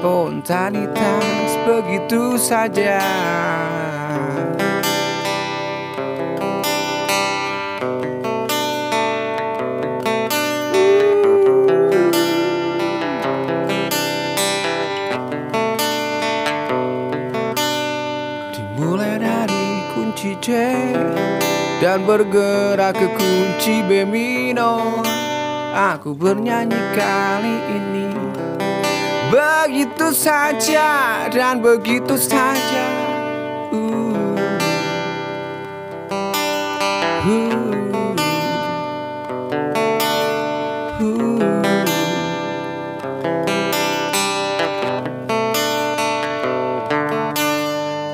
Spontanitas begitu saja. Dimulai dari kunci C dan bergerak ke kunci B minor. Aku bernyanyi kali ini Begitu saja dan begitu saja uh. Uh.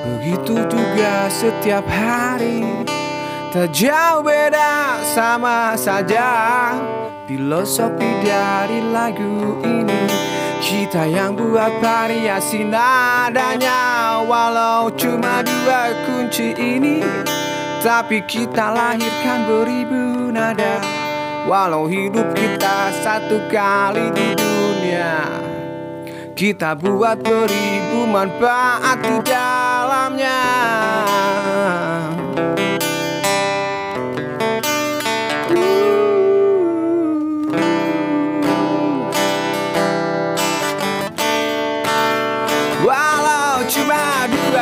Begitu juga setiap hari Tak beda sama saja Filosofi dari lagu ini Kita yang buat variasi nadanya. Walau cuma dua kunci ini Tapi kita lahirkan beribu nada. Walau hidup kita satu kali di dunia kita buat beribu manfaat di dalamnya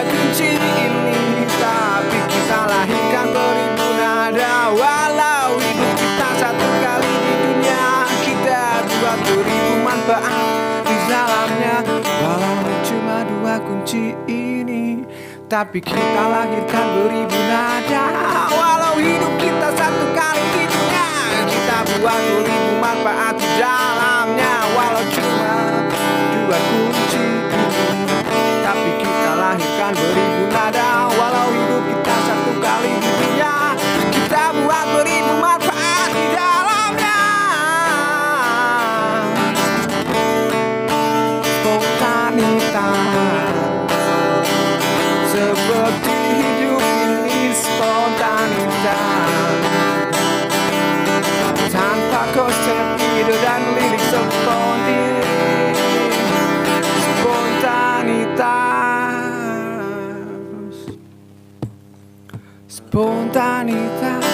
kunci ini. Tapi kita lahirkan beribu nada Walau hidup kita satu kali di dunia Kita buat beribu manfaat di dalamnya. Walau cuma dua kunci ini Tapi kita lahirkan beribu nada Walau hidup kita satu Tanpa konsep ide dan lirik spontan Spontanitas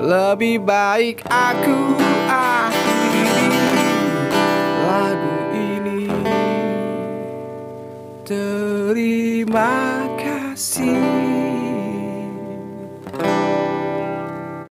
Lebih baik aku akhiri lagu ini. Terima kasih